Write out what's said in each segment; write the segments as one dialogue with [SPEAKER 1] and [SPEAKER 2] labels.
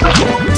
[SPEAKER 1] Let's go.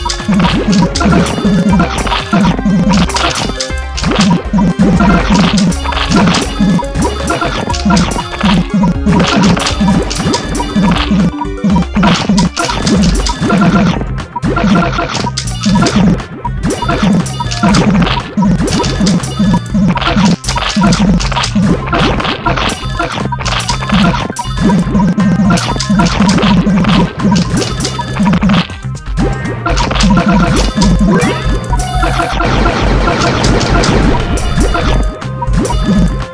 [SPEAKER 1] Let's go. Thank you.